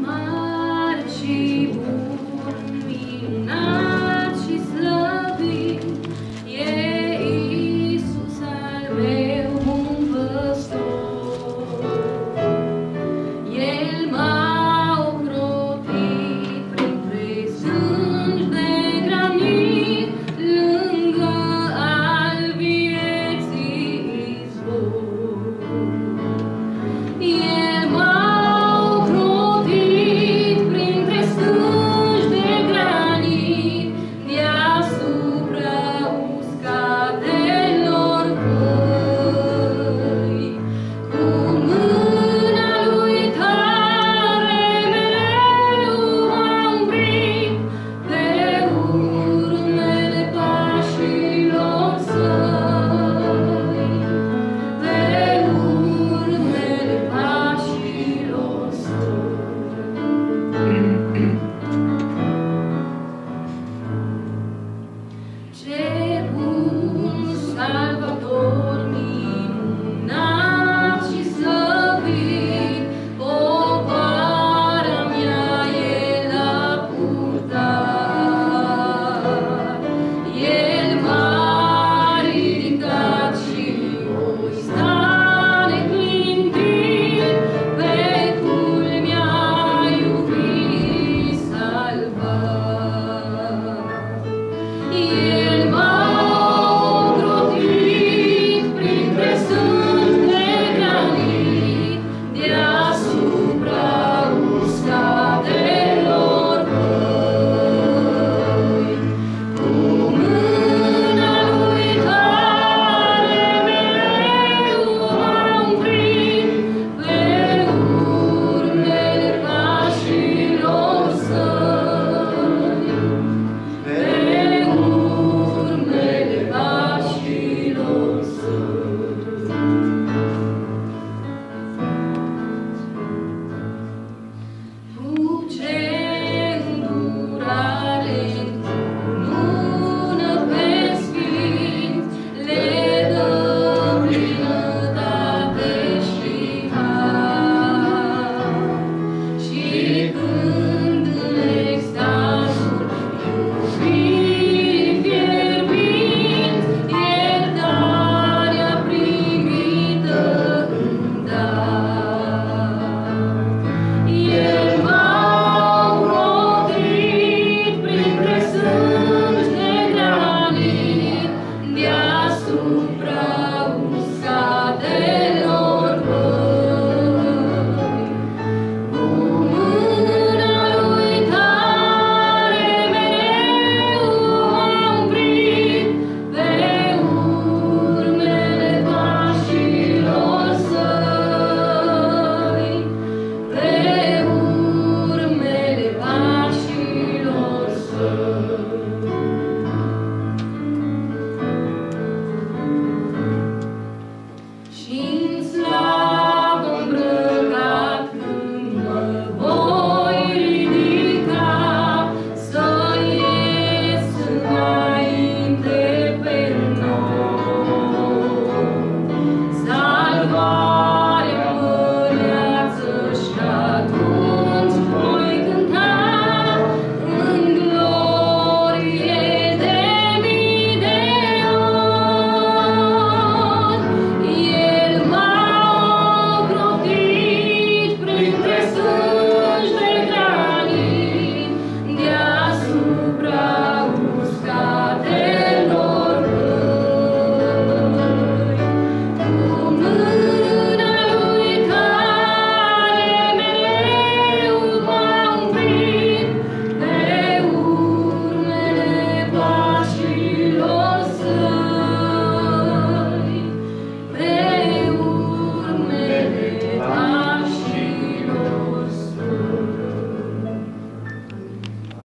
Marci bun,